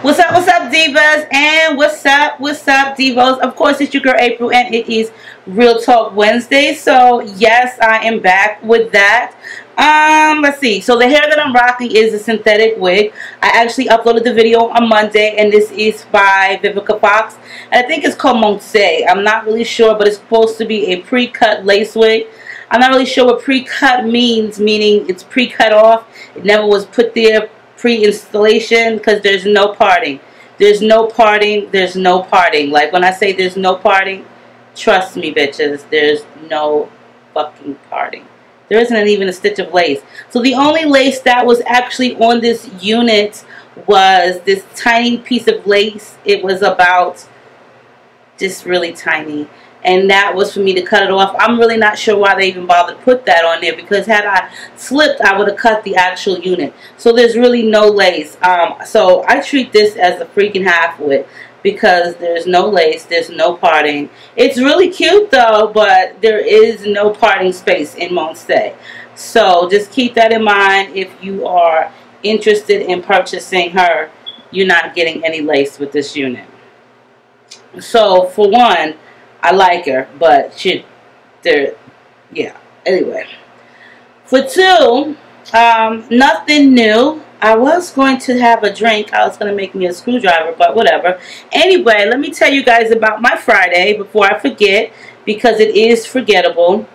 What's up, what's up, divas? And what's up, what's up, divos? Of course, it's your girl April, and it is Real Talk Wednesday. So, yes, I am back with that. Um, let's see. So, the hair that I'm rocking is a synthetic wig. I actually uploaded the video on Monday, and this is by Vivica Fox. And I think it's called Monse. I'm not really sure, but it's supposed to be a pre-cut lace wig. I'm not really sure what pre-cut means, meaning it's pre-cut off. It never was put there pre-installation because there's no parting. There's no parting. There's no parting. Like when I say there's no parting, trust me, bitches. There's no fucking parting. There isn't even a stitch of lace. So the only lace that was actually on this unit was this tiny piece of lace. It was about just really tiny and that was for me to cut it off. I'm really not sure why they even bothered to put that on there because had I slipped, I would have cut the actual unit. So there's really no lace. Um, so I treat this as a freaking half wig because there's no lace, there's no parting. It's really cute though, but there is no parting space in Monse. So just keep that in mind if you are interested in purchasing her. You're not getting any lace with this unit. So for one, I like her, but she, there, yeah. Anyway, for two, um, nothing new. I was going to have a drink. I was going to make me a screwdriver, but whatever. Anyway, let me tell you guys about my Friday before I forget, because it is forgettable.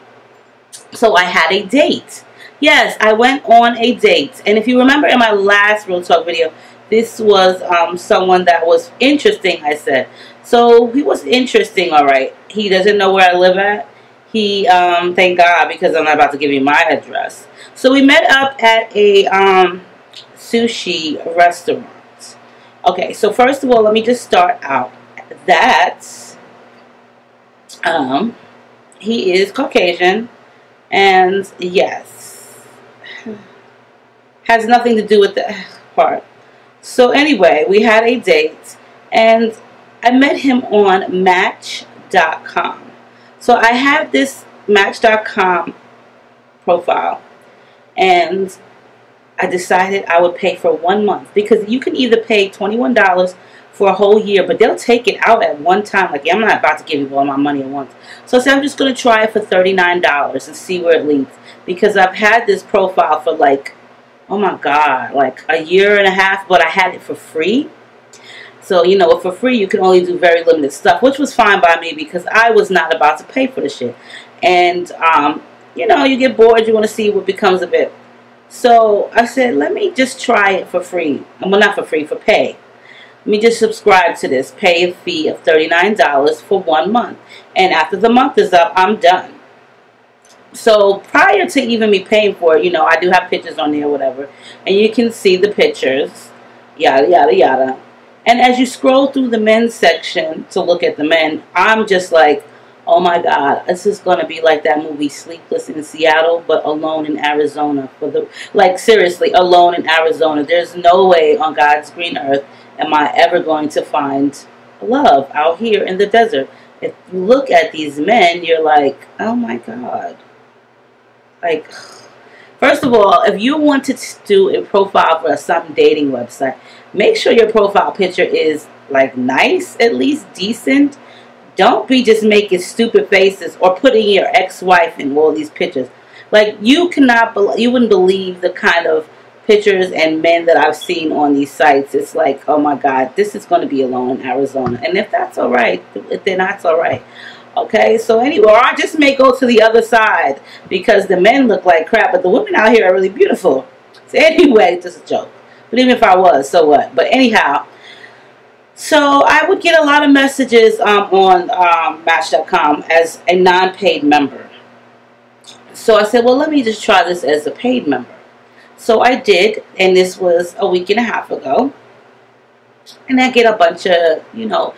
So I had a date. Yes, I went on a date. And if you remember in my last Real Talk video, this was um, someone that was interesting, I said. So he was interesting, all right. He doesn't know where I live at. He, um, thank God, because I'm not about to give you my address. So we met up at a um, sushi restaurant. Okay, so first of all, let me just start out that um, he is Caucasian, and yes, has nothing to do with the part. So anyway, we had a date, and I met him on Match.com. So I have this Match.com profile and I decided I would pay for one month because you can either pay $21 for a whole year, but they'll take it out at one time. Like, I'm not about to give you all my money at once. So I said, I'm just going to try it for $39 and see where it leads. Because I've had this profile for like, oh my God, like a year and a half, but I had it for free. So, you know, for free, you can only do very limited stuff, which was fine by me because I was not about to pay for the shit. And, um, you know, you get bored, you want to see what becomes of it. So I said, let me just try it for free. Well, not for free, for pay. Let me just subscribe to this, pay a fee of $39 for one month. And after the month is up, I'm done. So prior to even me paying for it, you know, I do have pictures on there, whatever. And you can see the pictures, yada, yada, yada. And as you scroll through the men's section to look at the men, I'm just like, oh my God, this is going to be like that movie Sleepless in Seattle, but alone in Arizona. For the Like, seriously, alone in Arizona. There's no way on God's green earth am I ever going to find love out here in the desert. If you look at these men, you're like, oh my God. Like, first of all, if you want to do a profile for some dating website, make sure your profile picture is like nice, at least decent. Don't be just making stupid faces or putting your ex-wife in all these pictures. Like you cannot, you wouldn't believe the kind of pictures and men that I've seen on these sites. It's like, oh my God, this is going to be alone in Arizona. And if that's all right, if they're all right. Okay, so anyway, or I just may go to the other side because the men look like crap, but the women out here are really beautiful. So anyway, just a joke. But even if I was, so what? But anyhow, so I would get a lot of messages um, on um, Match.com as a non-paid member. So I said, well, let me just try this as a paid member. So I did, and this was a week and a half ago. And I get a bunch of, you know,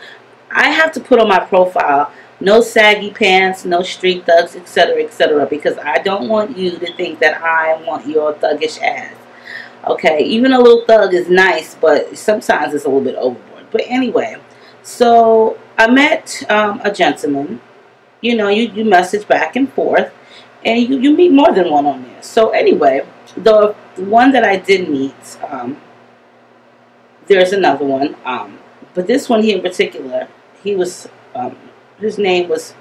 I have to put on my profile no saggy pants, no street thugs, etc., etc., because I don't want you to think that I want your thuggish ass. Okay, even a little thug is nice, but sometimes it's a little bit overboard. But anyway, so I met um, a gentleman. You know, you, you message back and forth, and you, you meet more than one on there. So anyway, the one that I did meet, um, there's another one. Um, but this one here in particular, he was, um, his name was,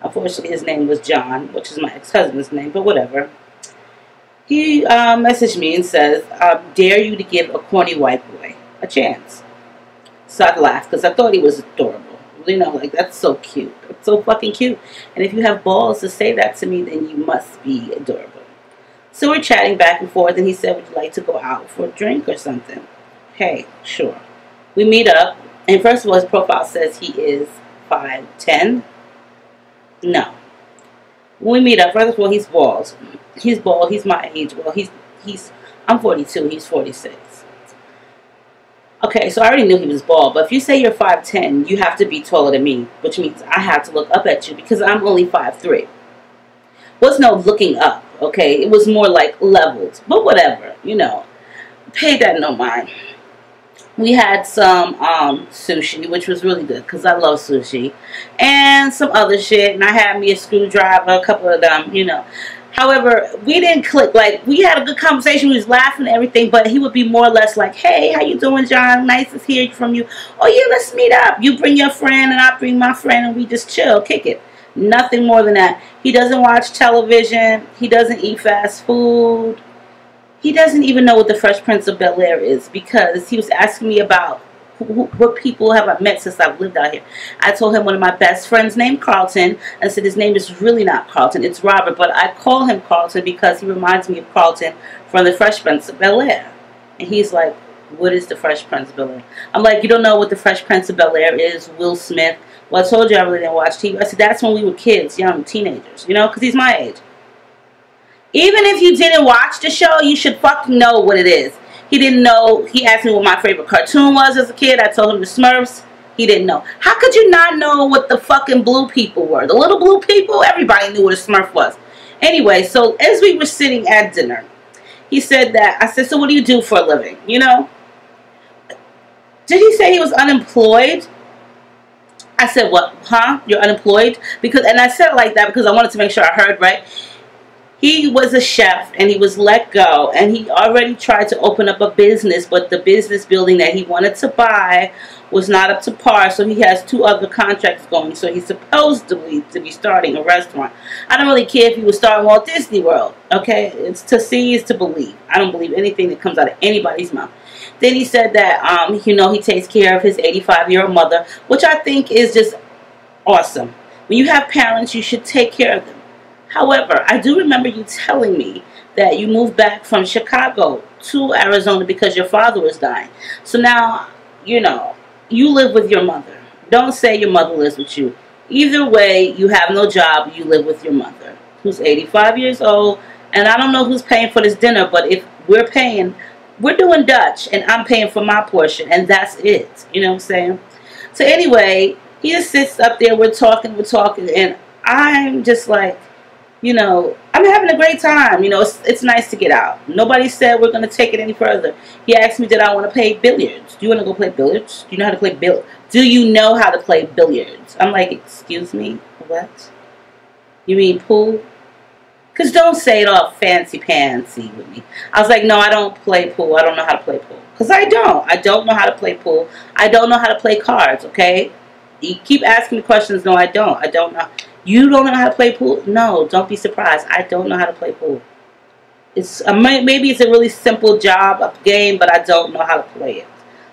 unfortunately, his name was John, which is my ex-husband's name, but whatever. He uh, messaged me and says, I dare you to give a corny white boy a chance. So I laughed because I thought he was adorable. You know, like, that's so cute. So fucking cute. And if you have balls to say that to me, then you must be adorable. So we're chatting back and forth, and he said, would you like to go out for a drink or something? Hey, sure. We meet up, and first of all, his profile says he is 5'10". No. When we meet up, first of all, he's bald. He's bald. He's my age. Well, he's, he's, I'm 42. He's 46. Okay, so I already knew he was bald, but if you say you're 5'10", you have to be taller than me, which means I have to look up at you because I'm only 5'3". Was no looking up, okay? It was more like leveled, but whatever, you know. Pay that no mind we had some um, sushi, which was really good because I love sushi, and some other shit. And I had me a screwdriver, a couple of them, you know. However, we didn't click. Like we had a good conversation. We was laughing and everything, but he would be more or less like, "Hey, how you doing, John? Nice to hear from you. Oh yeah, let's meet up. You bring your friend, and I bring my friend, and we just chill, kick it." Nothing more than that. He doesn't watch television. He doesn't eat fast food he doesn't even know what the Fresh Prince of Bel Air is because he was asking me about what people have I met since I've lived out here. I told him one of my best friends named Carlton. I said his name is really not Carlton, it's Robert, but I call him Carlton because he reminds me of Carlton from the Fresh Prince of Bel Air. And he's like, what is the Fresh Prince of Bel Air? I'm like, you don't know what the Fresh Prince of Bel Air is? Will Smith. Well, I told you I really didn't watch TV. I said, that's when we were kids, young teenagers, you know, because he's my age. Even if you didn't watch the show, you should fucking know what it is. He didn't know. He asked me what my favorite cartoon was as a kid. I told him the Smurfs. He didn't know. How could you not know what the fucking blue people were? The little blue people? Everybody knew what a Smurf was. Anyway, so as we were sitting at dinner, he said that, I said, so what do you do for a living? You know? Did he say he was unemployed? I said, what? Huh? You're unemployed? Because, and I said it like that because I wanted to make sure I heard right he was a chef and he was let go and he already tried to open up a business but the business building that he wanted to buy was not up to par. So he has two other contracts going. So he's supposed to be, to be starting a restaurant. I don't really care if he was starting Walt Disney World okay? It's to see is to believe. I don't believe anything that comes out of anybody's mouth. Then he said that um, you know he takes care of his 85 year old mother which I think is just awesome. When you have parents you should take care of them However, I do remember you telling me that you moved back from Chicago to Arizona because your father was dying. So now, you know, you live with your mother. Don't say your mother lives with you. Either way, you have no job, you live with your mother, who's 85 years old. And I don't know who's paying for this dinner, but if we're paying, we're doing Dutch, and I'm paying for my portion, and that's it. You know what I'm saying? So anyway, he just sits up there, we're talking, we're talking, and I'm just like, you know, I'm having a great time. You know, it's, it's nice to get out. Nobody said we're going to take it any further. He asked me, did I want to play billiards? Do you want to go play billiards? Do you know how to play bill? Do you know how to play billiards? I'm like, excuse me, what? You mean pool? Because don't say it all fancy pantsy with me. I was like, no, I don't play pool. I don't know how to play pool. Because I don't. I don't know how to play pool. I don't know how to play cards, okay? You keep asking me questions. No, I don't. I don't know. You don't know how to play pool? No, don't be surprised. I don't know how to play pool. It's uh, maybe it's a really simple job of game, but I don't know how to play it.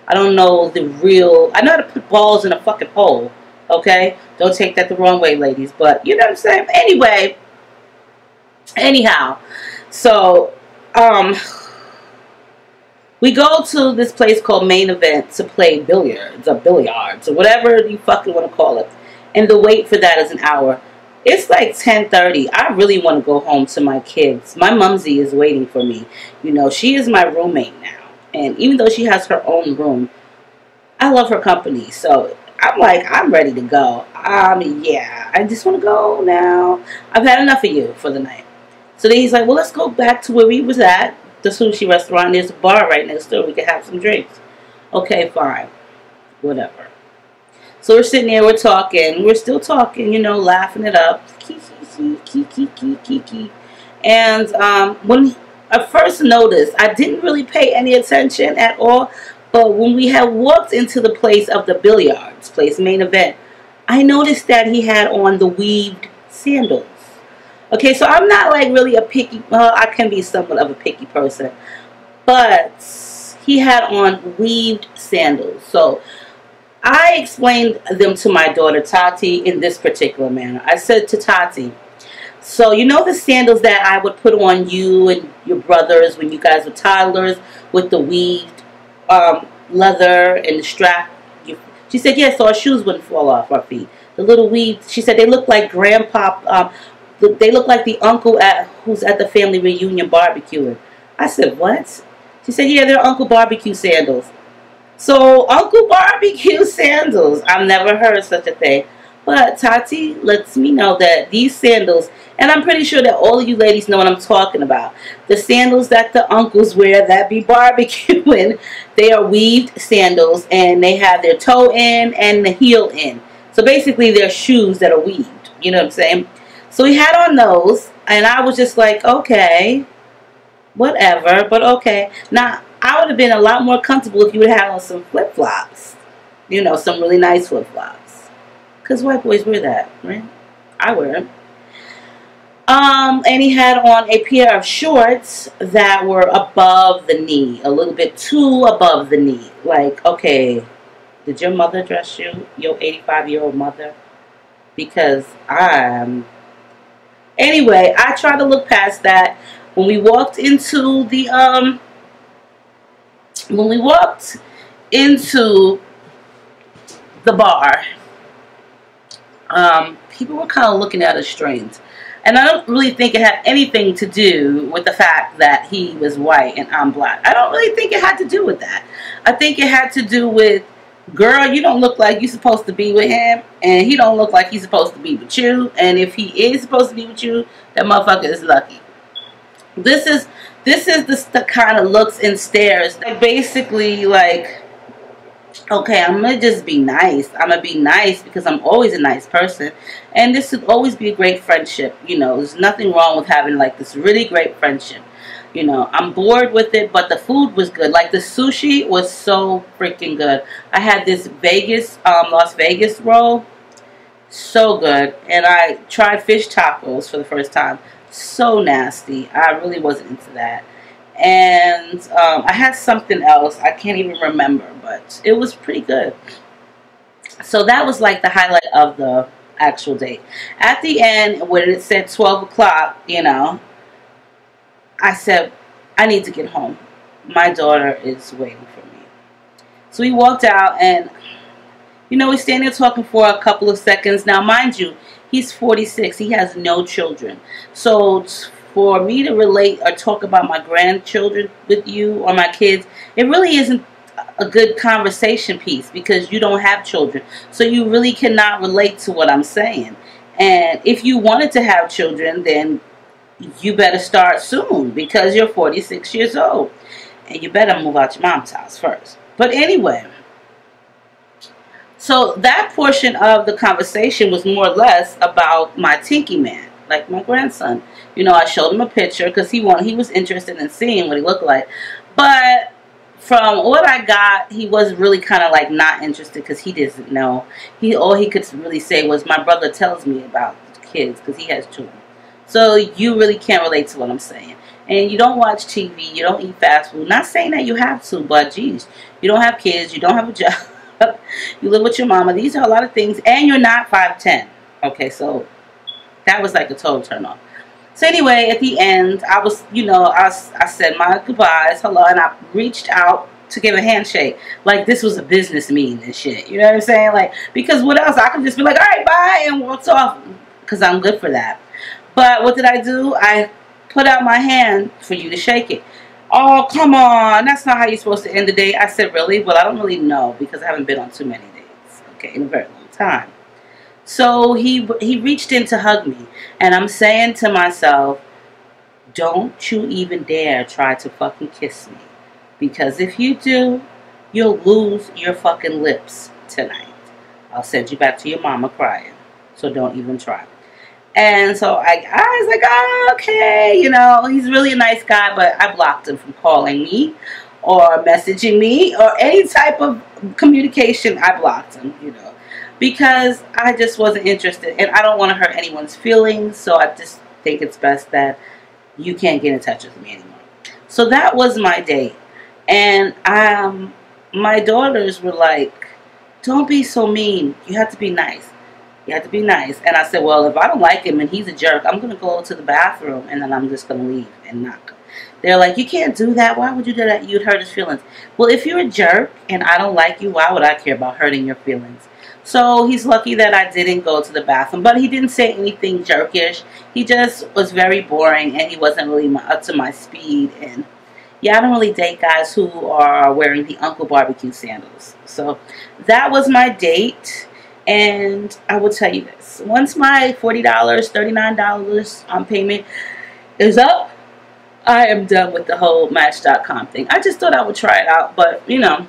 I don't know the real. I know how to put balls in a fucking hole. Okay, don't take that the wrong way, ladies. But you know what I'm saying. Anyway, anyhow, so um, we go to this place called Main Event to play billiards or billiards or whatever you fucking want to call it and the wait for that is an hour. It's like 10:30. I really want to go home to my kids. My mumsy is waiting for me. You know, she is my roommate now. And even though she has her own room, I love her company. So I'm like, I'm ready to go. Um, yeah, I just want to go now. I've had enough of you for the night. So then he's like, well, let's go back to where we was at, the sushi restaurant. There's a bar right next door. We could have some drinks. Okay, fine. Whatever. So we're sitting there, we're talking, we're still talking, you know, laughing it up. And um, when I first noticed, I didn't really pay any attention at all, But when we had walked into the place of the billiards place, main event, I noticed that he had on the weaved sandals. Okay, so I'm not like really a picky, well, I can be somewhat of a picky person, but he had on weaved sandals. So I explained them to my daughter Tati in this particular manner. I said to Tati, so you know the sandals that I would put on you and your brothers when you guys were toddlers with the weaved um, leather and the strap. She said, yes, so our shoes wouldn't fall off our feet. The little weeds, she said they look like grandpa, um, they look like the uncle at who's at the family reunion barbecuing. I said, what? She said, yeah, they're Uncle Barbecue sandals. So, Uncle Barbecue sandals. I've never heard such a thing. But Tati lets me know that these sandals, and I'm pretty sure that all of you ladies know what I'm talking about. The sandals that the uncles wear that be barbecuing, they are weaved sandals and they have their toe in and the heel in. So basically they're shoes that are weaved. You know what I'm saying? So he had on those and I was just like, okay, whatever, but okay. Now, I would have been a lot more comfortable if you would have had on some flip-flops. You know, some really nice flip-flops. Because white boys wear that, right? I wear them. Um, and he had on a pair of shorts that were above the knee, a little bit too above the knee. Like, okay, did your mother dress you, your 85-year-old mother? Because I'm... Anyway, I try to look past that. When we walked into the, um, when we walked into the bar, um, people were kind of looking at us strange. And I don't really think it had anything to do with the fact that he was white and I'm black. I don't really think it had to do with that. I think it had to do with, girl, you don't look like you're supposed to be with him, and he don't look like he's supposed to be with you. And if he is supposed to be with you, that motherfucker is lucky. This is this is the, kind of looks and stares that basically like okay, I'm going to just be nice. I'm going to be nice because I'm always a nice person. And this would always be a great friendship. You know, there's nothing wrong with having like this really great friendship. You know, I'm bored with it, but the food was good. Like the sushi was so freaking good. I had this Vegas, um, Las Vegas roll. So good. And I tried fish tacos for the first time so nasty. I really wasn't into that. And um, I had something else. I can't even remember, but it was pretty good. So that was like the highlight of the actual date. At the end, when it said 12 o'clock, you know, I said, I need to get home. My daughter is waiting for me. So we walked out and, you know, we stand there talking for a couple of seconds. Now, mind you, He's 46. He has no children. So for me to relate or talk about my grandchildren with you or my kids, it really isn't a good conversation piece because you don't have children. So you really cannot relate to what I'm saying. And if you wanted to have children, then you better start soon because you're 46 years old. And you better move out your mom's house first. But anyway, so that portion of the conversation was more or less about my Tinky Man, like my grandson. You know, I showed him a picture because he wanted, he was interested in seeing what he looked like. But from what I got, he was really kind of like not interested because he doesn't know. He all he could really say was, "My brother tells me about kids because he has children." So you really can't relate to what I'm saying. And you don't watch TV, you don't eat fast food. Not saying that you have to, but geez, you don't have kids, you don't have a job. you live with your mama. These are a lot of things. And you're not 5'10". Okay, so that was like a total turn off. So anyway, at the end, I was, you know, I, I said my goodbyes, hello, and I reached out to give a handshake. Like this was a business meeting and shit. You know what I'm saying? Like, because what else? I could just be like, all right, bye, and walked off because I'm good for that. But what did I do? I put out my hand for you to shake it. Oh, come on. That's not how you're supposed to end the day. I said, really? Well, I don't really know because I haven't been on too many dates, okay, in a very long time. So he, he reached in to hug me. And I'm saying to myself, don't you even dare try to fucking kiss me. Because if you do, you'll lose your fucking lips tonight. I'll send you back to your mama crying. So don't even try. And so I, I was like, oh, okay, you know, he's really a nice guy, but I blocked him from calling me or messaging me or any type of communication, I blocked him, you know, because I just wasn't interested and I don't want to hurt anyone's feelings. So I just think it's best that you can't get in touch with me anymore. So that was my date. And um, my daughters were like, don't be so mean. You have to be nice. You have to be nice. And I said, well, if I don't like him and he's a jerk, I'm going to go to the bathroom and then I'm just going to leave and not. They're like, you can't do that. Why would you do that? You'd hurt his feelings. Well, if you're a jerk and I don't like you, why would I care about hurting your feelings? So he's lucky that I didn't go to the bathroom. But he didn't say anything jerkish. He just was very boring and he wasn't really up to my speed. And yeah, I don't really date guys who are wearing the Uncle Barbecue sandals. So that was my date. And I will tell you this. Once my $40, $39 on payment is up, I am done with the whole Match.com thing. I just thought I would try it out, but you know,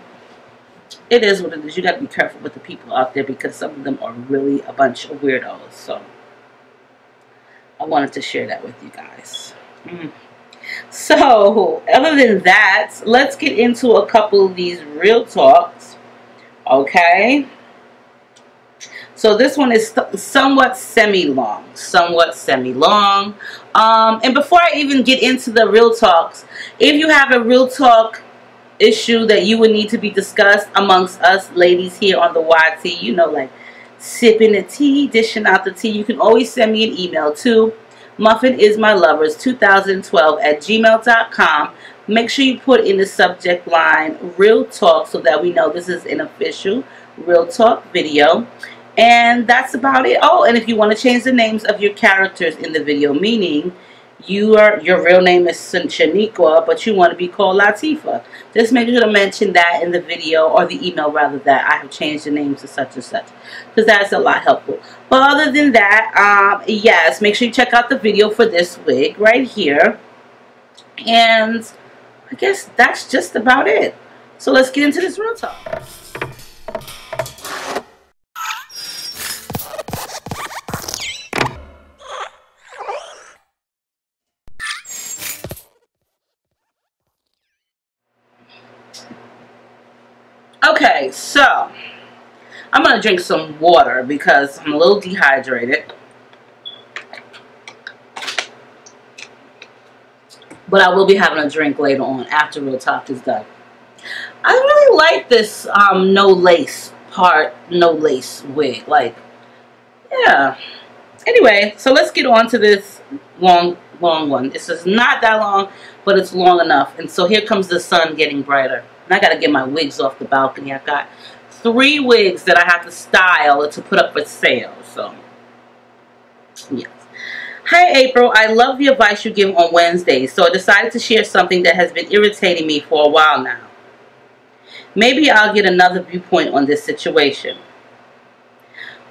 it is what it is. You got to be careful with the people out there because some of them are really a bunch of weirdos. So I wanted to share that with you guys. Mm. So, other than that, let's get into a couple of these real talks. Okay. So this one is somewhat semi-long, somewhat semi-long. Um, and before I even get into the real talks, if you have a real talk issue that you would need to be discussed amongst us ladies here on the YT, you know, like sipping the tea, dishing out the tea, you can always send me an email to muffinismylovers2012 at gmail.com. Make sure you put in the subject line real talk so that we know this is an official real talk video. And that's about it. Oh, and if you want to change the names of your characters in the video, meaning you are your real name is Shaniqua, but you want to be called Latifa. Just make sure to mention that in the video or the email rather that I have changed the names to such and such because that's a lot helpful. But other than that, um, yes, make sure you check out the video for this wig right here. And I guess that's just about it. So let's get into this real talk. Okay, so I'm going to drink some water because I'm a little dehydrated. But I will be having a drink later on after Real Talk is done. I really like this um, no lace part, no lace wig. Like, yeah. Anyway, so let's get on to this long, long one. This is not that long, but it's long enough. And so here comes the sun getting brighter. And I got to get my wigs off the balcony. I've got three wigs that I have to style to put up for sale. So, yes. Hi, April. I love the advice you give on Wednesdays, so I decided to share something that has been irritating me for a while now. Maybe I'll get another viewpoint on this situation.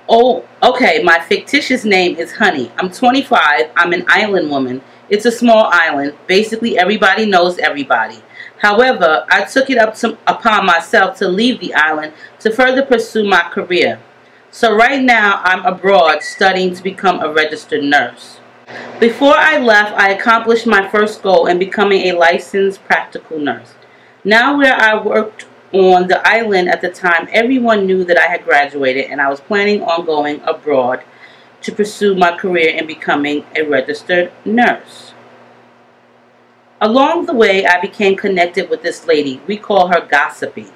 Oh, okay, my fictitious name is Honey. I'm 25. I'm an island woman. It's a small island. Basically, everybody knows everybody. However, I took it up to, upon myself to leave the island to further pursue my career. So right now, I'm abroad studying to become a registered nurse. Before I left, I accomplished my first goal in becoming a licensed practical nurse. Now where I worked on the island at the time, everyone knew that I had graduated and I was planning on going abroad to pursue my career in becoming a registered nurse. Along the way, I became connected with this lady. We call her Gossipy.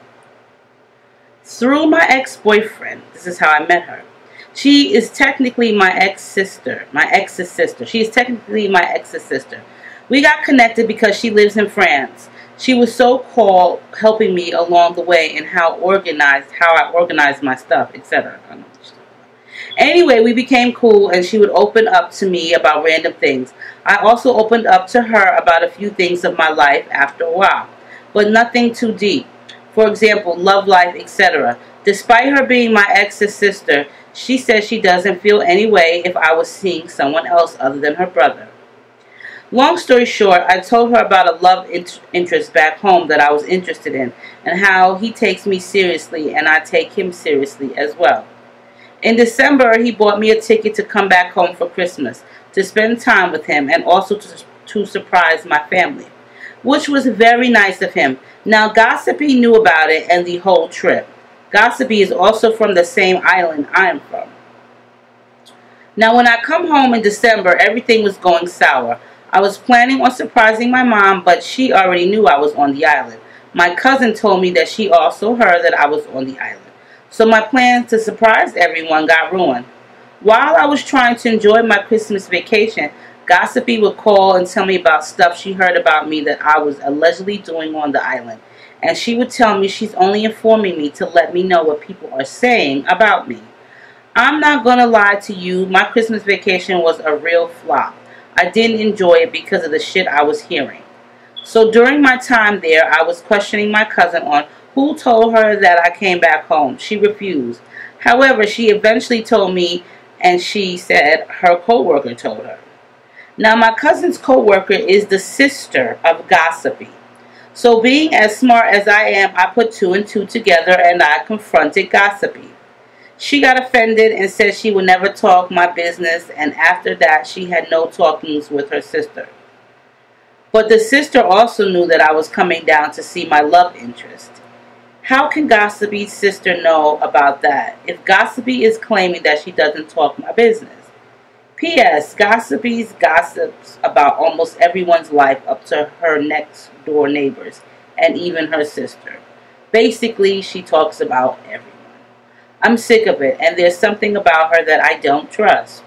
Through my ex-boyfriend, this is how I met her. She is technically my ex-sister, my ex's sister. She is technically my ex's sister. We got connected because she lives in France. She was so called helping me along the way and how organized, how I organized my stuff, etc. Anyway, we became cool and she would open up to me about random things. I also opened up to her about a few things of my life after a while, but nothing too deep. For example, love life, etc. Despite her being my ex's sister, she says she doesn't feel any way if I was seeing someone else other than her brother. Long story short, I told her about a love interest back home that I was interested in and how he takes me seriously and I take him seriously as well. In December, he bought me a ticket to come back home for Christmas to spend time with him and also to, to surprise my family. which was very nice of him. Now, Gossipy knew about it and the whole trip. Gossipy is also from the same island I am from. Now, when I come home in December, everything was going sour. I was planning on surprising my mom, but she already knew I was on the island. My cousin told me that she also heard that I was on the island. So my plans to surprise everyone got ruined. While I was trying to enjoy my Christmas vacation, Gossipy would call and tell me about stuff she heard about me that I was allegedly doing on the island. And she would tell me she's only informing me to let me know what people are saying about me. I'm not going to lie to you, my Christmas vacation was a real flop. I didn't enjoy it because of the shit I was hearing. So during my time there, I was questioning my cousin on who told her that I came back home. She refused. However, she eventually told me and she said her co-worker told her. Now, my cousin's co-worker is the sister of Gossipy. So being as smart as I am, I put two and two together and I confronted Gossipy. She got offended and said she would never talk my business, and after that, she had no talkings with her sister. But the sister also knew that I was coming down to see my love interest. How can Gossipy's sister know about that if Gossipy is claiming that she doesn't talk my business? P.S. Gossipy's gossips about almost everyone's life up to her next door neighbors and even her sister. Basically, she talks about everyone. I'm sick of it, and there's something about her that I don't trust.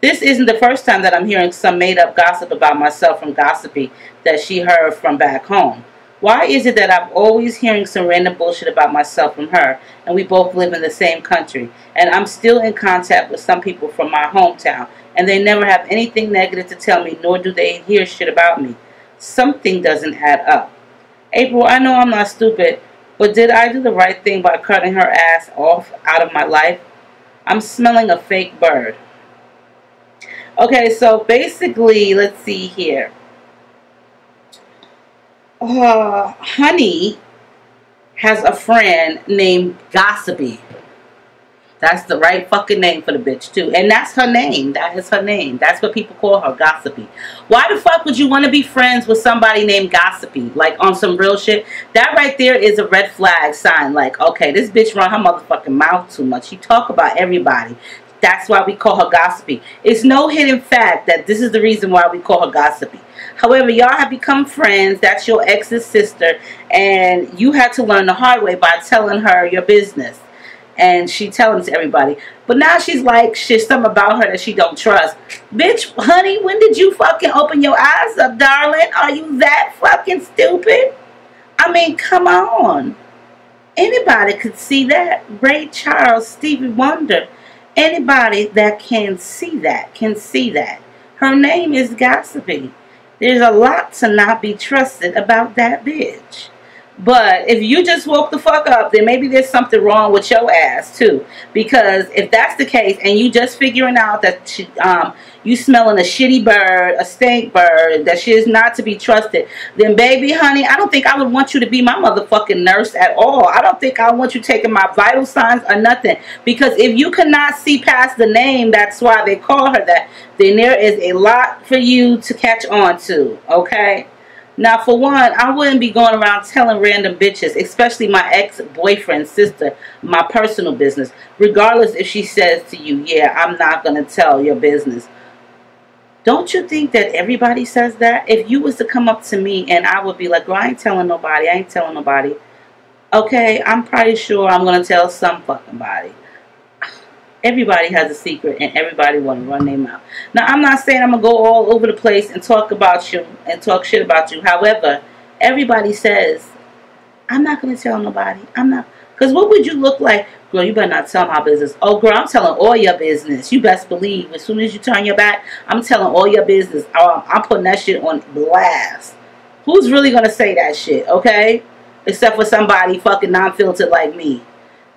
This isn't the first time that I'm hearing some made-up gossip about myself from Gossipy that she heard from back home. Why is it that I'm always hearing some random bullshit about myself from her, and we both live in the same country, and I'm still in contact with some people from my hometown, and they never have anything negative to tell me, nor do they hear shit about me. Something doesn't add up. April, I know I'm not stupid, but did I do the right thing by cutting her ass off out of my life? I'm smelling a fake bird. Okay, so basically, let's see here. Uh, Honey has a friend named Gossipy. That's the right fucking name for the bitch too. And that's her name. That is her name. That's what people call her, Gossipy. Why the fuck would you want to be friends with somebody named Gossipy? Like on some real shit? That right there is a red flag sign. Like, okay, this bitch run her motherfucking mouth too much. She talk about everybody. That's why we call her Gossipy. It's no hidden fact that this is the reason why we call her Gossipy. However, y'all have become friends. That's your ex's sister. And you had to learn the hard way by telling her your business and she telling to everybody. But now she's like, she's something about her that she don't trust. Bitch, honey, when did you fucking open your eyes up, darling? Are you that fucking stupid? I mean, come on. Anybody could see that. Ray Charles, Stevie Wonder. Anybody that can see that can see that. Her name is Gossipy. There's a lot to not be trusted about that bitch. But if you just woke the fuck up, then maybe there's something wrong with your ass too. Because if that's the case, and you just figuring out that um, you smelling a shitty bird, a stink bird, that she is not to be trusted, then baby, honey, I don't think I would want you to be my motherfucking nurse at all. I don't think I want you taking my vital signs or nothing. Because if you cannot see past the name, that's why they call her that. Then there is a lot for you to catch on to. Okay. Now, for one, I wouldn't be going around telling random bitches, especially my ex-boyfriend's sister, my personal business, regardless if she says to you, yeah, I'm not going to tell your business. Don't you think that everybody says that? If you was to come up to me and I would be like, well, I ain't telling nobody, I ain't telling nobody. Okay, I'm pretty sure I'm going to tell some fucking body. Everybody has a secret and everybody want to run their mouth. Now, I'm not saying I'm going to go all over the place and talk about you and talk shit about you. However, everybody says, I'm not going to tell nobody. I'm not. Because what would you look like? Girl, you better not tell my business. Oh, girl, I'm telling all your business. You best believe as soon as you turn your back, I'm telling all your business. Oh, I'm putting that shit on blast. Who's really going to say that shit, okay? Except for somebody fucking non-filtered like me.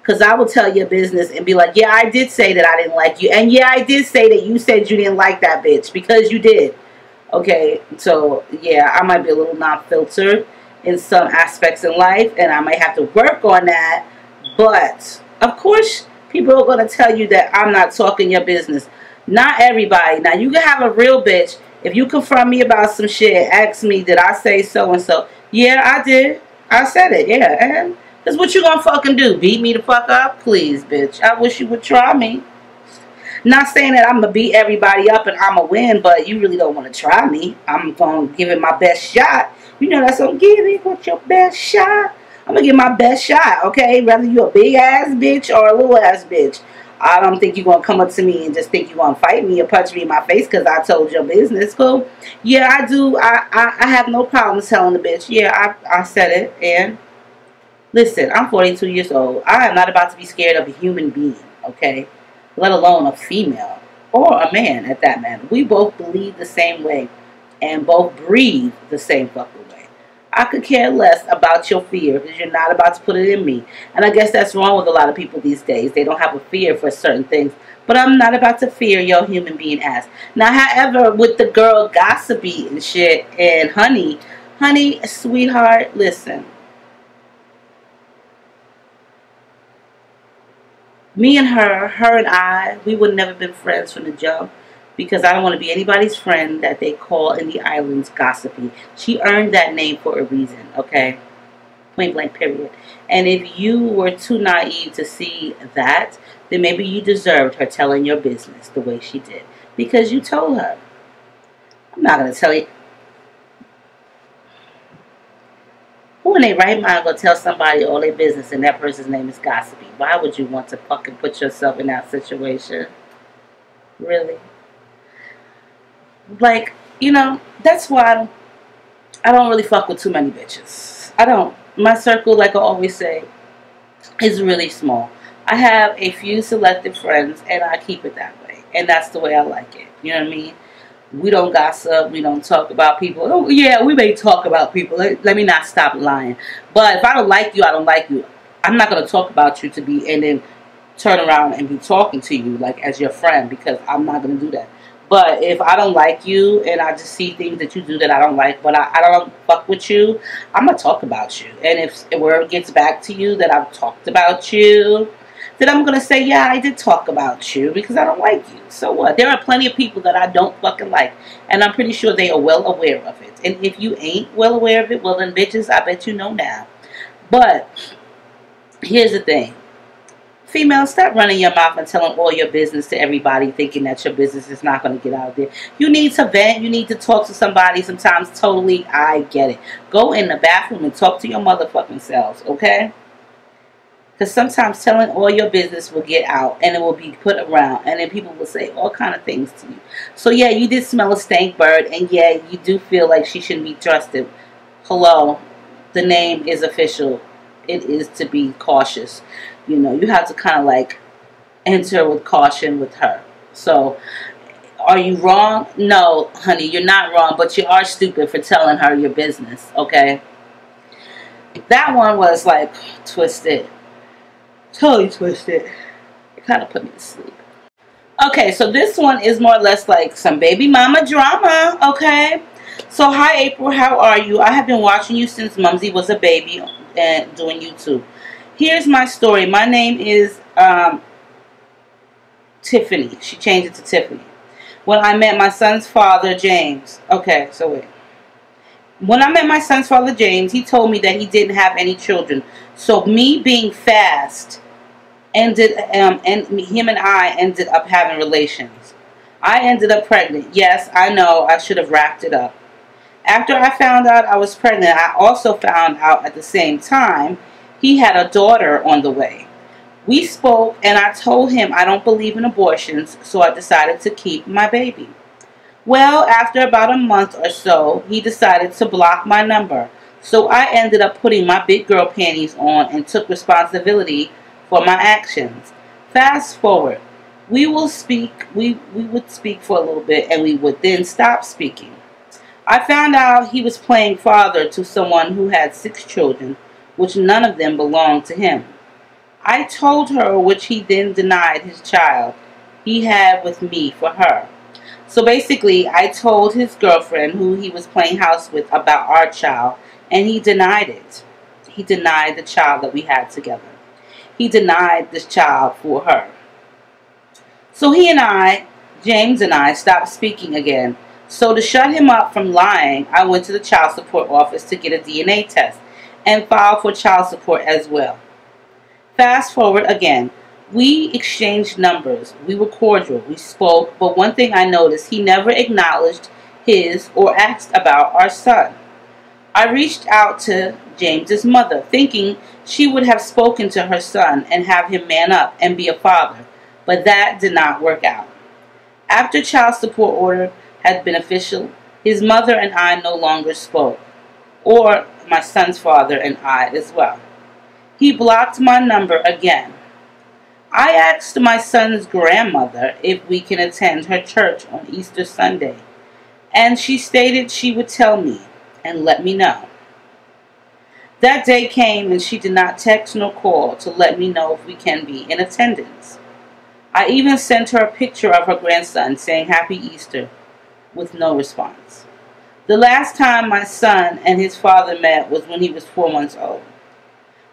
Because I will tell your business and be like, yeah, I did say that I didn't like you. And yeah, I did say that you said you didn't like that bitch. Because you did. Okay, so yeah, I might be a little non-filtered in some aspects in life. And I might have to work on that. But, of course, people are going to tell you that I'm not talking your business. Not everybody. Now, you can have a real bitch If you confront me about some shit, ask me, did I say so and so? Yeah, I did. I said it, yeah. And that's what you gonna fucking do. Beat me the fuck up? Please, bitch. I wish you would try me. Not saying that I'm gonna beat everybody up and I'm gonna win, but you really don't want to try me. I'm gonna give it my best shot. You know that's gonna give it with your best shot. I'm gonna give my best shot, okay? Whether you a big ass bitch or a little ass bitch. I don't think you're going to come up to me and just think you're going to fight me or punch me in my face because I told your business. Cool. Yeah, I do. I, I, I have no problems telling the bitch. Yeah, I, I said it. And listen, I'm 42 years old. I am not about to be scared of a human being, okay? Let alone a female or a man at that matter. We both believe the same way and both breathe the same fucking way. I could care less about your fear because you're not about to put it in me. And I guess that's wrong with a lot of people these days. They don't have a fear for certain things. But I'm not about to fear your human being ass. Now, however, with the girl gossipy and shit and honey, honey, sweetheart, listen. Me and her, her and I, we would never been friends from the jump because I don't want to be anybody's friend that they call in the islands gossipy. She earned that name for a reason, okay? Point blank, period. And if you were too naive to see that, then maybe you deserved her telling your business the way she did. Because you told her. I'm not going to tell you. Who in their right mind will tell somebody all their business and that person's name is gossipy? Why would you want to fucking put yourself in that situation? Really? Like, you know, that's why I don't, I don't really fuck with too many bitches. I don't. My circle, like I always say, is really small. I have a few selected friends, and I keep it that way. And that's the way I like it. You know what I mean? We don't gossip. We don't talk about people. Oh, yeah, we may talk about people. Let, let me not stop lying. But if I don't like you, I don't like you. I'm not going to talk about you to be, and then turn around and be talking to you like as your friend because I'm not going to do that. But if I don't like you and I just see things that you do that I don't like, but I, I don't fuck with you, I'm gonna talk about you. And if word gets back to you that I've talked about you, then I'm gonna say, yeah, I did talk about you because I don't like you. So what? There are plenty of people that I don't fucking like, and I'm pretty sure they are well aware of it. And if you ain't well aware of it, well then, bitches, I bet you know now. But here's the thing Female, stop running your mouth and telling all your business to everybody thinking that your business is not going to get out there. You need to vent. You need to talk to somebody sometimes. Totally, I get it. Go in the bathroom and talk to your motherfucking selves, okay? Because sometimes telling all your business will get out and it will be put around and then people will say all kind of things to you. So yeah, you did smell a stank bird and yeah, you do feel like she shouldn't be trusted. Hello, the name is official. It is to be cautious you know, you have to kind of like enter with caution with her. So, are you wrong? No, honey, you're not wrong, but you are stupid for telling her your business, okay? That one was like twisted. Totally twisted. It kind of put me to sleep. Okay, so this one is more or less like some baby mama drama, okay? So, hi April, how are you? I have been watching you since Mumsy was a baby and doing YouTube here's my story. My name is um, Tiffany. She changed it to Tiffany. When I met my son's father, James. Okay, so wait. When I met my son's father, James, he told me that he didn't have any children. So me being fast ended, um, and him and I ended up having relations. I ended up pregnant. Yes, I know. I should have wrapped it up. After I found out I was pregnant, I also found out at the same time he had a daughter on the way. We spoke, and I told him I don't believe in abortions, so I decided to keep my baby. Well, after about a month or so, he decided to block my number. So I ended up putting my big girl panties on and took responsibility for my actions. Fast forward, we will speak, we, we would speak for a little bit and we would then stop speaking. I found out he was playing father to someone who had six children which none of them belonged to him. I told her which he then denied his child he had with me for her. So basically, I told his girlfriend who he was playing house with about our child, and he denied it. He denied the child that we had together. He denied this child for her. So he and I, James and I, stopped speaking again. So to shut him up from lying, I went to the child support office to get a DNA test and filed for child support as well. Fast forward again. We exchanged numbers. We were cordial. We spoke, but one thing I noticed, he never acknowledged his or asked about our son. I reached out to James's mother, thinking she would have spoken to her son and have him man up and be a father, but that did not work out. After child support order had been official, his mother and I no longer spoke, or my son's father and I as well. He blocked my number again. I asked my son's grandmother if we can attend her church on Easter Sunday, and she stated she would tell me and let me know. That day came and she did not text nor call to let me know if we can be in attendance. I even sent her a picture of her grandson saying Happy Easter with no response. The last time my son and his father met was when he was four months old.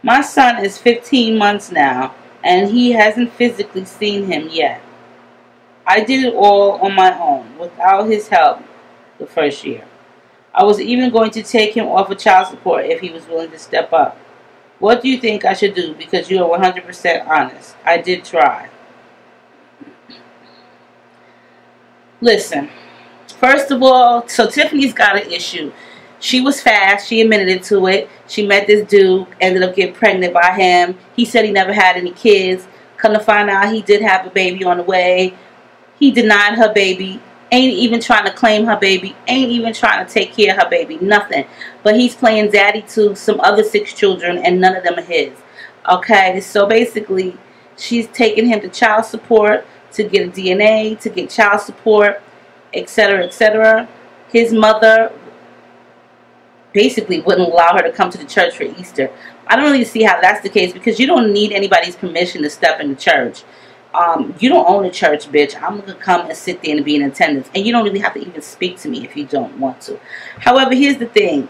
My son is 15 months now and he hasn't physically seen him yet. I did it all on my own without his help the first year. I was even going to take him off of child support if he was willing to step up. What do you think I should do? Because you are 100% honest. I did try. Listen, first of all, so Tiffany's got an issue. She was fast. She admitted it to it. She met this dude, ended up getting pregnant by him. He said he never had any kids. Come to find out, he did have a baby on the way. He denied her baby ain't even trying to claim her baby, ain't even trying to take care of her baby, nothing. But he's playing daddy to some other six children, and none of them are his. Okay, so basically, she's taking him to child support to get a DNA, to get child support, etc., etc. His mother basically wouldn't allow her to come to the church for Easter. I don't really see how that's the case because you don't need anybody's permission to step in the church um, you don't own a church, bitch. I'm going to come and sit there and be in attendance. And you don't really have to even speak to me if you don't want to. However, here's the thing.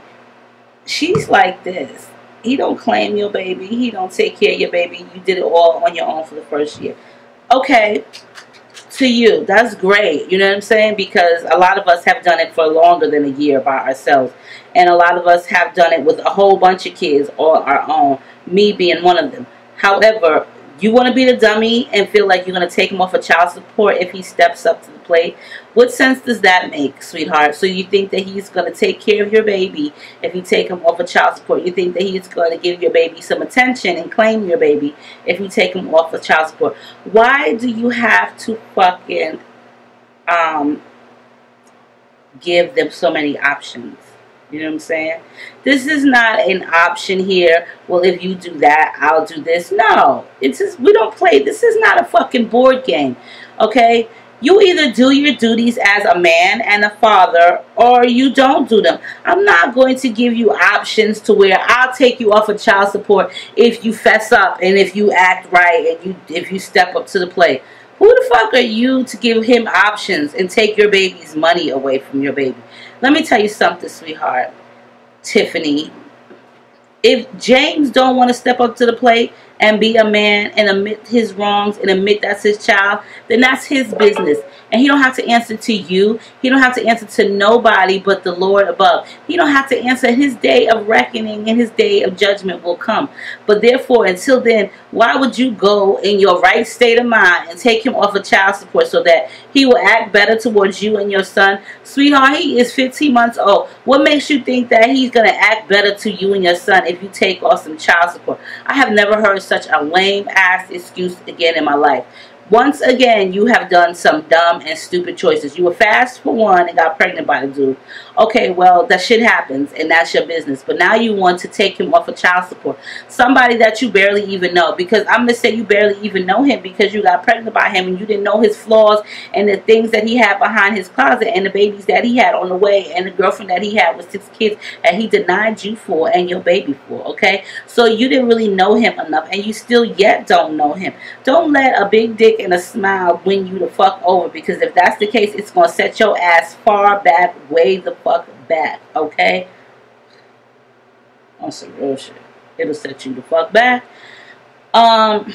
She's like this. He don't claim your baby. He don't take care of your baby. You did it all on your own for the first year. Okay, to you. That's great. You know what I'm saying? Because a lot of us have done it for longer than a year by ourselves. And a lot of us have done it with a whole bunch of kids all our own. Me being one of them. However, you want to be the dummy and feel like you're going to take him off of child support if he steps up to the plate? What sense does that make, sweetheart? So you think that he's going to take care of your baby if you take him off of child support? You think that he's going to give your baby some attention and claim your baby if you take him off of child support? Why do you have to fucking um, give them so many options? You know what I'm saying? This is not an option here. Well, if you do that, I'll do this. No. It's just, we don't play. This is not a fucking board game. Okay? You either do your duties as a man and a father or you don't do them. I'm not going to give you options to where I'll take you off of child support if you fess up and if you act right and you if you step up to the plate. Who the fuck are you to give him options and take your baby's money away from your baby? Let me tell you something, sweetheart. Tiffany, if James don't want to step up to the plate and be a man and admit his wrongs and admit that's his child, then that's his business. And he don't have to answer to you. He don't have to answer to nobody but the Lord above. He don't have to answer. His day of reckoning and his day of judgment will come. But therefore, until then, why would you go in your right state of mind and take him off of child support so that he will act better towards you and your son? Sweetheart, he is 15 months old. What makes you think that he's going to act better to you and your son if you take off some child support? I have never heard such a lame ass excuse again in my life. Once again, you have done some dumb and stupid choices. You were fast for one and got pregnant by the dude. Okay, well, that shit happens and that's your business. But now you want to take him off of child support. Somebody that you barely even know. Because I'm going to say you barely even know him because you got pregnant by him and you didn't know his flaws and the things that he had behind his closet and the babies that he had on the way and the girlfriend that he had with six kids that he denied you for and your baby for. Okay, so you didn't really know him enough and you still yet don't know him. Don't let a big dick and a smile win you the fuck over because if that's the case, it's going to set your ass far back, way the fuck back, okay? On some real shit. It'll set you the fuck back. Um,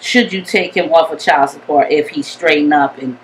should you take him off of child support if he straighten up and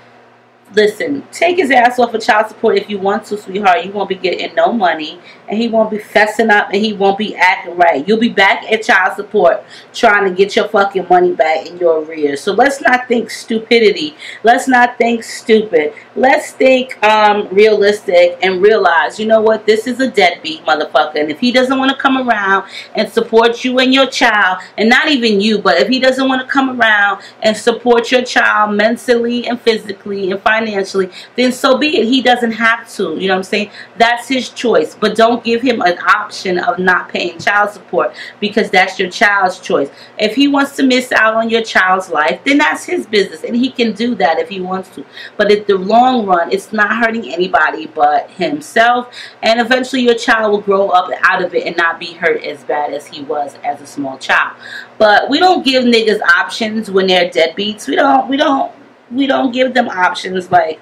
Listen, take his ass off of child support if you want to, sweetheart. You won't be getting no money, and he won't be fessing up, and he won't be acting right. You'll be back at child support trying to get your fucking money back in your arrears. So let's not think stupidity. Let's not think stupid. Let's think um, realistic and realize, you know what? This is a deadbeat motherfucker, and if he doesn't want to come around and support you and your child, and not even you, but if he doesn't want to come around and support your child mentally and physically and financially, financially, then so be it. He doesn't have to. You know what I'm saying? That's his choice. But don't give him an option of not paying child support because that's your child's choice. If he wants to miss out on your child's life, then that's his business. And he can do that if he wants to. But in the long run, it's not hurting anybody but himself. And eventually your child will grow up out of it and not be hurt as bad as he was as a small child. But we don't give niggas options when they're deadbeats. We don't, we don't we don't give them options like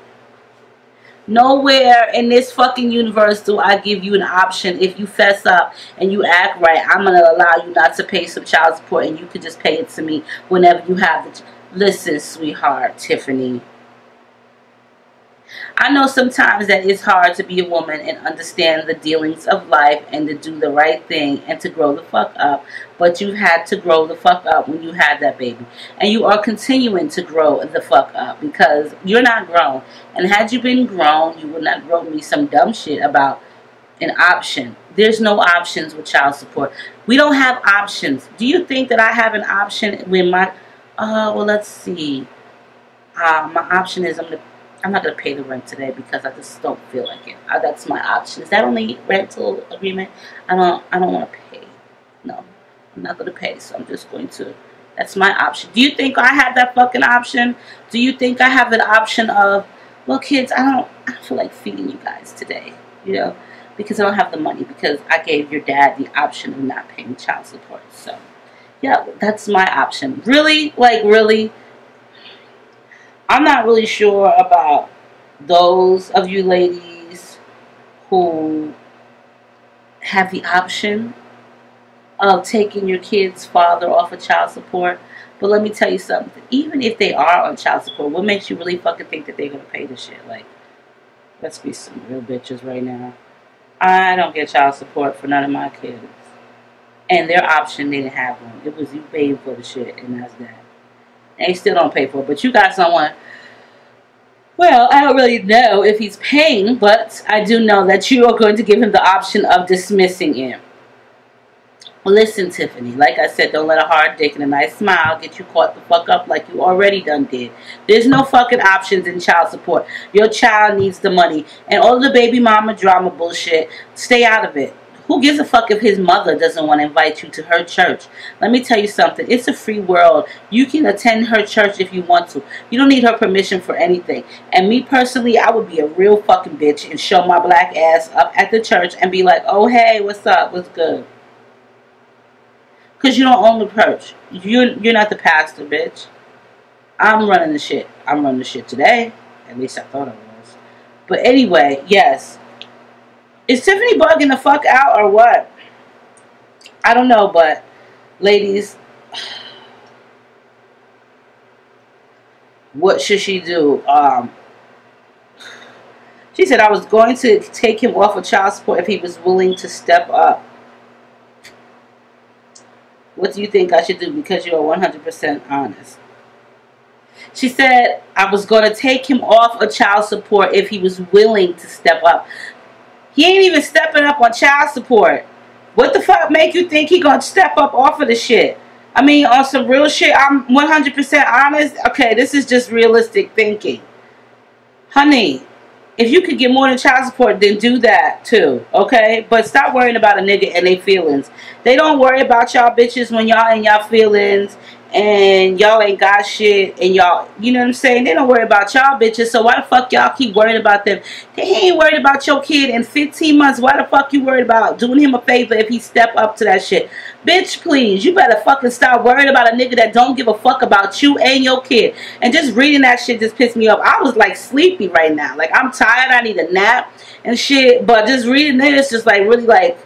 nowhere in this fucking universe do I give you an option. If you fess up and you act right I'm gonna allow you not to pay some child support and you could just pay it to me whenever you have it listen sweetheart Tiffany I know sometimes that it's hard to be a woman and understand the dealings of life and to do the right thing and to grow the fuck up. But you had to grow the fuck up when you had that baby. And you are continuing to grow the fuck up because you're not grown. And had you been grown, you would not wrote me some dumb shit about an option. There's no options with child support. We don't have options. Do you think that I have an option when my, uh, well, let's see. Uh, my option is I'm going to I'm not going to pay the rent today because I just don't feel like it. Uh, that's my option. Is that only rental agreement? I don't, I don't want to pay. No, I'm not going to pay. So I'm just going to, that's my option. Do you think I have that fucking option? Do you think I have an option of, well, kids, I don't, I don't feel like feeding you guys today, you know, because I don't have the money because I gave your dad the option of not paying child support. So, yeah, that's my option. Really? Like, really? I'm not really sure about those of you ladies who have the option of taking your kid's father off of child support. But let me tell you something. Even if they are on child support, what makes you really fucking think that they're going to pay the shit? Like, let's be some real bitches right now. I don't get child support for none of my kids. And their option they didn't have one. It was you paying for the shit, and that's that. He still don't pay for it. But you got someone, well, I don't really know if he's paying, but I do know that you are going to give him the option of dismissing him. Listen, Tiffany, like I said, don't let a hard dick and a nice smile get you caught the fuck up like you already done did. There's no fucking options in child support. Your child needs the money. And all the baby mama drama bullshit, stay out of it. Who gives a fuck if his mother doesn't want to invite you to her church? Let me tell you something. It's a free world. You can attend her church if you want to. You don't need her permission for anything. And me personally, I would be a real fucking bitch and show my black ass up at the church and be like, oh, hey, what's up? What's good? Because you don't own the church. You're, you're not the pastor, bitch. I'm running the shit. I'm running the shit today. At least I thought I was. But anyway, yes. Is Tiffany bugging the fuck out or what? I don't know, but ladies, what should she do? Um, she said I was going to take him off of child support if he was willing to step up. What do you think I should do? Because you are 100% honest. She said I was going to take him off of child support if he was willing to step up. He ain't even stepping up on child support. What the fuck make you think he gonna step up off of the shit? I mean, on some real shit, I'm 100% honest. Okay, this is just realistic thinking. Honey, if you could get more than child support, then do that too, okay? But stop worrying about a nigga and their feelings. They don't worry about y'all bitches when y'all in y'all feelings and y'all ain't got shit and y'all, you know what I'm saying? They don't worry about y'all bitches, so why the fuck y'all keep worrying about them? They ain't worried about your kid in 15 months. Why the fuck you worried about doing him a favor if he step up to that shit? Bitch, please, you better fucking stop worrying about a nigga that don't give a fuck about you and your kid. And just reading that shit just pissed me off. I was like sleepy right now. Like, I'm tired, I need a nap and shit. But just reading this, just like really like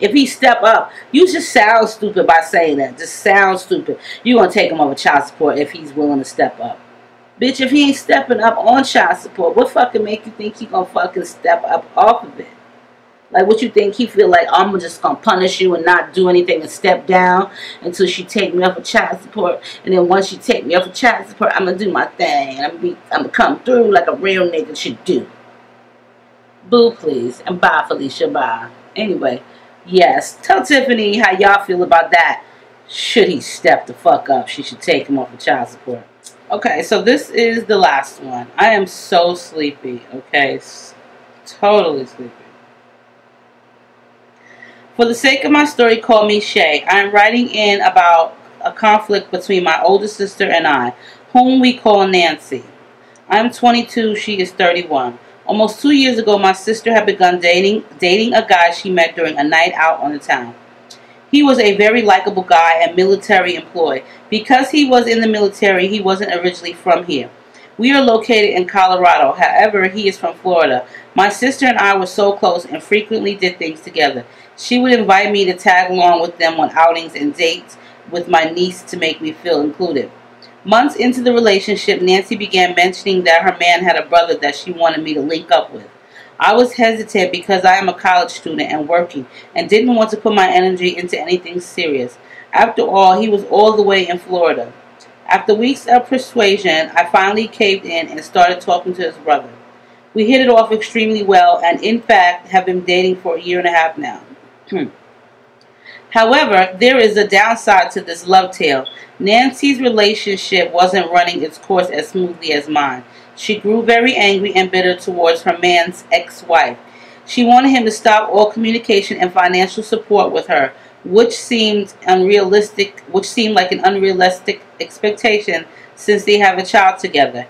if he step up, you just sound stupid by saying that. Just sound stupid. you going to take him over child support if he's willing to step up. Bitch, if he ain't stepping up on child support, what fucking make you think he gonna fucking step up off of it? Like, what you think he feel like, oh, I'm just gonna punish you and not do anything and step down until she take me off of child support. And then once she take me off of child support, I'm gonna do my thing. I'm I'm gonna come through like a real nigga should do. Boo, please. And bye, Felicia, bye. Anyway, yes. Tell Tiffany how y'all feel about that. Should he step the fuck up, she should take him off of child support. Okay, so this is the last one. I am so sleepy, okay? Totally sleepy. For the sake of my story, call me Shay. I am writing in about a conflict between my older sister and I, whom we call Nancy. I am 22, she is 31. Almost two years ago, my sister had begun dating, dating a guy she met during a night out on the town. He was a very likable guy and military employee. Because he was in the military, he wasn't originally from here. We are located in Colorado. However, he is from Florida. My sister and I were so close and frequently did things together. She would invite me to tag along with them on outings and dates with my niece to make me feel included. Months into the relationship, Nancy began mentioning that her man had a brother that she wanted me to link up with. I was hesitant because I am a college student and working and didn't want to put my energy into anything serious. After all, he was all the way in Florida. After weeks of persuasion, I finally caved in and started talking to his brother. We hit it off extremely well and, in fact, have been dating for a year and a half now. Hmm. However, there is a downside to this love tale. Nancy's relationship wasn't running its course as smoothly as mine. She grew very angry and bitter towards her man's ex-wife. She wanted him to stop all communication and financial support with her, which seemed unrealistic, which seemed like an unrealistic expectation since they have a child together.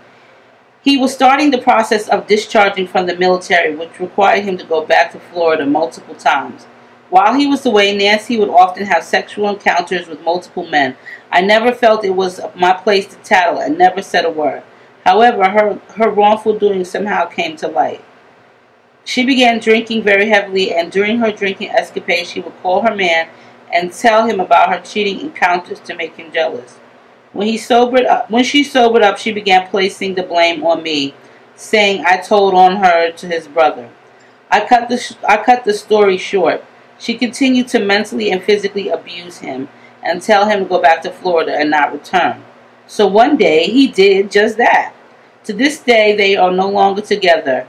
He was starting the process of discharging from the military, which required him to go back to Florida multiple times. While he was away, Nancy would often have sexual encounters with multiple men. I never felt it was my place to tattle and never said a word. However, her, her wrongful doing somehow came to light. She began drinking very heavily, and during her drinking escapade, she would call her man and tell him about her cheating encounters to make him jealous. When he sobered up, when she sobered up, she began placing the blame on me, saying I told on her to his brother. I cut the I cut the story short. She continued to mentally and physically abuse him and tell him to go back to Florida and not return. So one day he did just that. To this day, they are no longer together.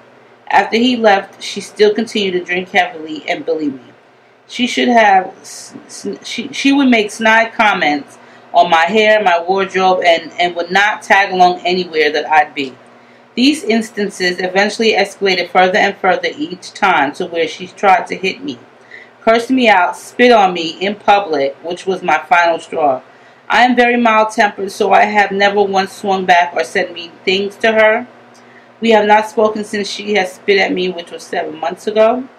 After he left, she still continued to drink heavily and bully me. She should have, she, she would make snide comments on my hair, my wardrobe, and, and would not tag along anywhere that I'd be. These instances eventually escalated further and further each time to where she tried to hit me, cursed me out, spit on me in public, which was my final straw. I am very mild-tempered, so I have never once swung back or said mean things to her. We have not spoken since she has spit at me, which was seven months ago.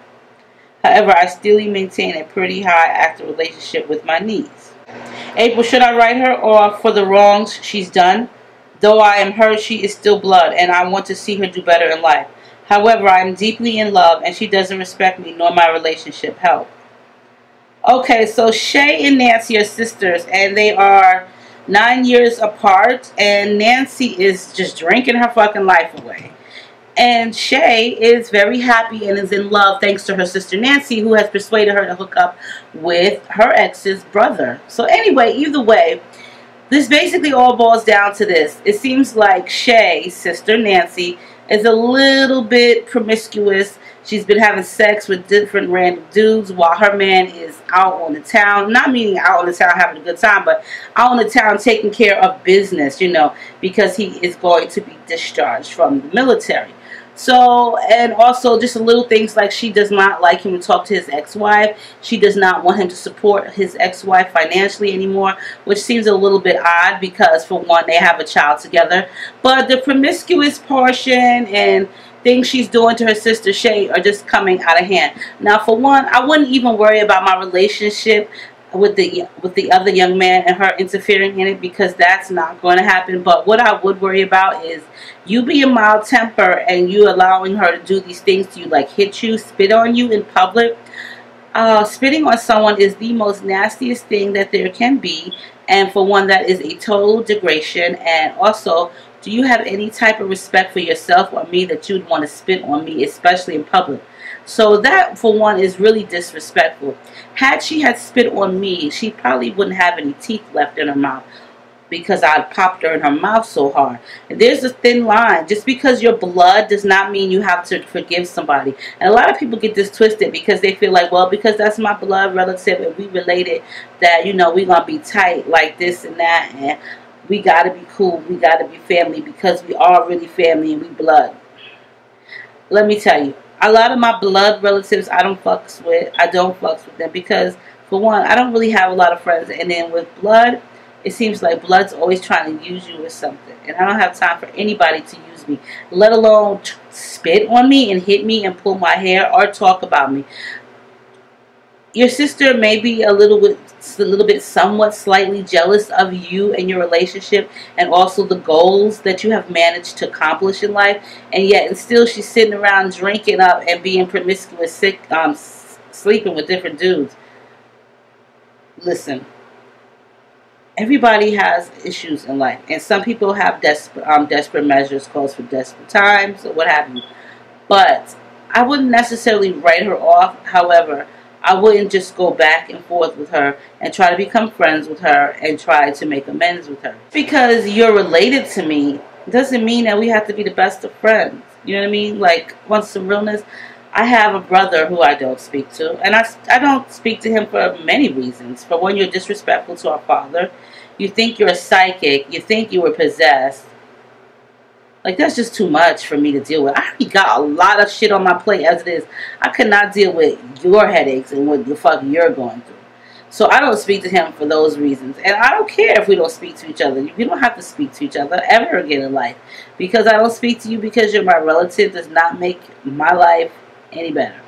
However, I still maintain a pretty high active relationship with my niece. April, should I write her off for the wrongs she's done? Though I am hurt, she is still blood, and I want to see her do better in life. However, I am deeply in love, and she doesn't respect me nor my relationship help. Okay, so Shay and Nancy are sisters, and they are nine years apart, and Nancy is just drinking her fucking life away. And Shay is very happy and is in love thanks to her sister Nancy, who has persuaded her to hook up with her ex's brother. So anyway, either way, this basically all boils down to this. It seems like Shay, sister Nancy, is a little bit promiscuous She's been having sex with different random dudes while her man is out on the town. Not meaning out on the town having a good time, but out on the town taking care of business, you know, because he is going to be discharged from the military. So, and also just little things like she does not like him to talk to his ex-wife. She does not want him to support his ex-wife financially anymore, which seems a little bit odd because, for one, they have a child together. But the promiscuous portion and things she's doing to her sister Shay are just coming out of hand. Now, for one, I wouldn't even worry about my relationship with the with the other young man and her interfering in it because that's not going to happen. But what I would worry about is you being mild temper and you allowing her to do these things to you, like hit you, spit on you in public. Uh, spitting on someone is the most nastiest thing that there can be and for one that is a total degradation and also Do you have any type of respect for yourself or me that you'd want to spit on me, especially in public? So that, for one, is really disrespectful. Had she had spit on me, she probably wouldn't have any teeth left in her mouth because I popped her in her mouth so hard. And there's a thin line. Just because you're blood does not mean you have to forgive somebody. And a lot of people get this twisted because they feel like, well, because that's my blood relative and we related that, you know, we're going to be tight like this and that. And we got to be cool. We got to be family because we are really family and we blood. Let me tell you, a lot of my blood relatives I don't fucks with. I don't fucks with them because, for one, I don't really have a lot of friends. And then with blood, it seems like blood's always trying to use you with something. And I don't have time for anybody to use me, let alone spit on me and hit me and pull my hair or talk about me. Your sister may be a little bit, a little bit somewhat slightly jealous of you and your relationship and also the goals that you have managed to accomplish in life. And yet, and still she's sitting around drinking up and being promiscuous, sick, um, sleeping with different dudes. Listen, everybody has issues in life, and some people have desperate, um, desperate measures, calls for desperate times, or what have you. But I wouldn't necessarily write her off. However, I wouldn't just go back and forth with her and try to become friends with her and try to make amends with her. Because you're related to me doesn't mean that we have to be the best of friends. You know what I mean? Like, once some realness, I have a brother who I don't speak to, and I, I don't speak to him for many reasons. For one, you're disrespectful to our father. You think you're a psychic. You think you were possessed. Like, that's just too much for me to deal with. I already got a lot of shit on my plate as it is. I cannot deal with your headaches and what the fuck you're going through. So I don't speak to him for those reasons. And I don't care if we don't speak to each other. We don't have to speak to each other ever again in life. Because I don't speak to you because you're my relative does not make my life any better.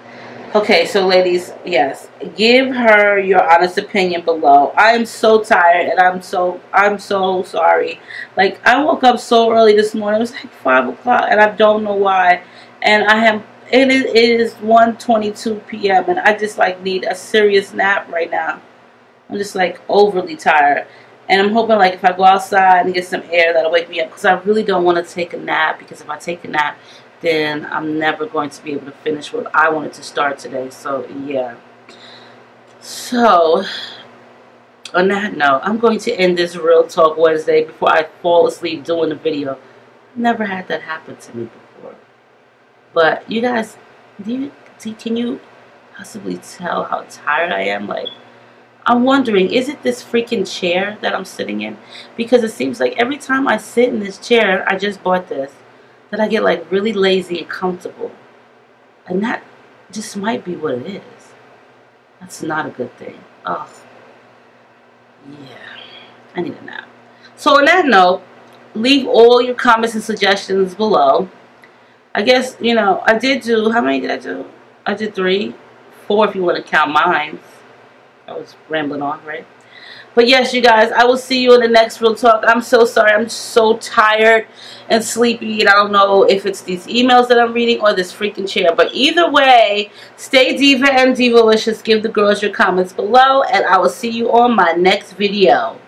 Okay, so ladies, yes, give her your honest opinion below. I am so tired and I'm so I'm so sorry. Like I woke up so early this morning. It was like five o'clock and I don't know why. And I am it is, it is 1:22 p.m. and I just like need a serious nap right now. I'm just like overly tired. And I'm hoping like if I go outside and get some air that'll wake me up because I really don't want to take a nap because if I take a nap then I'm never going to be able to finish what I wanted to start today. So, yeah. So, on that note, I'm going to end this Real Talk Wednesday before I fall asleep doing the video. Never had that happen to me before. But, you guys, do you, do, can you possibly tell how tired I am? Like, I'm wondering, is it this freaking chair that I'm sitting in? Because it seems like every time I sit in this chair, I just bought this that I get like really lazy and comfortable. And that just might be what it is. That's not a good thing. Oh, yeah. I need a nap. So on that note, leave all your comments and suggestions below. I guess, you know, I did do, how many did I do? I did three. Four if you want to count mine. I was rambling on, right? But yes, you guys, I will see you in the next Real Talk. I'm so sorry. I'm so tired and sleepy. And I don't know if it's these emails that I'm reading or this freaking chair. But either way, stay diva and divalicious. Give the girls your comments below. And I will see you on my next video.